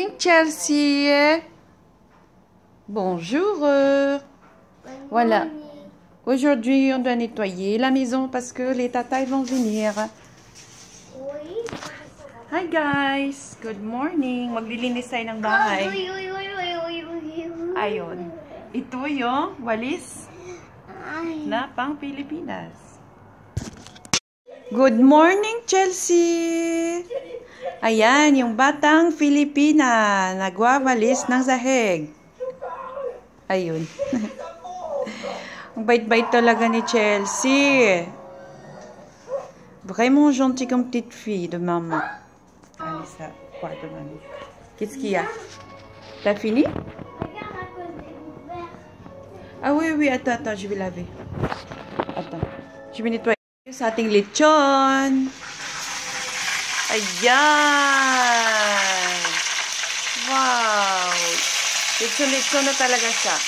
morning, Chelsea. Bonjour. Voilà. Aujourd'hui, on doit nettoyer la maison parce que les tatas vont venir. Uy. Hi guys! Good morning! Maglilinis tayo ng bahay. Uy. Ayun. Ito yung walis na pang Pilipinas. Good morning, Chelsea! Ayan, yung batang Filipina. Nagwawalis ng sahig. Ayun. Ang bait-bait talaga ni Chelsea. Vraiment gentille comme petite fille de maman. Allez, ça, de maman? Qu'est-ce qu'il y a? T'as fini? Ah oui, oui, attends, attends, je vais laver. Attends. Je vais nettoyer sa ating lechon. Ayan! Wow! Lechon-lechon na talaga siya.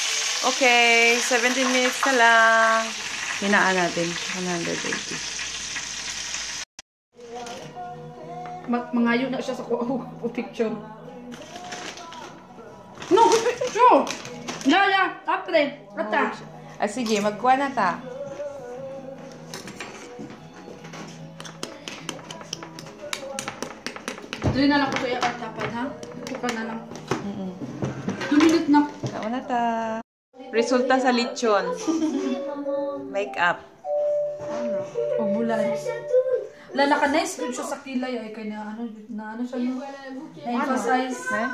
Okay, 17 minutes na lang. Hinaan natin. 180. Mag mangayo na siya sa kuha ko picture. No, picture! Ya, ya, apre, ata. Ah, sige, magkuha na ta. Dali na lang ko sa iya katapad, ha? Kuka na lang. Mm-mm. Two minute na. Kao na ta. Resulta sa lechon. Make-up. O bulan. Lala ka nice good siya sa kilay ay kay na ano na ano siya no? Na-emphasize. Eh?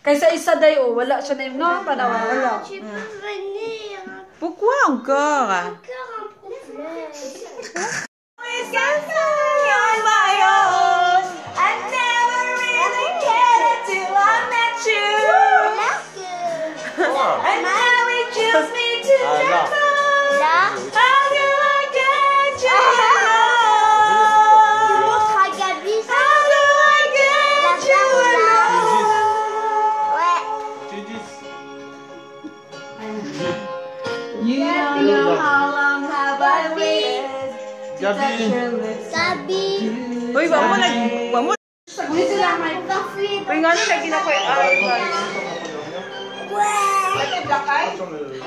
Kaysa isa day oh, wala siya na yung no, tanawa wala. Tu peux venir. Pourquoi kills me to your touch. How do I get you? You don't know how long have I waited to Ouais.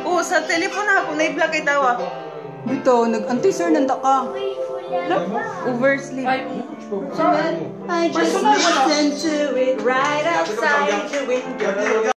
Oo, sa telephone ako, na-block ay tawa. Dito, nag-anti-sir nanda ka. Oversleep. I just listened to it right outside your window.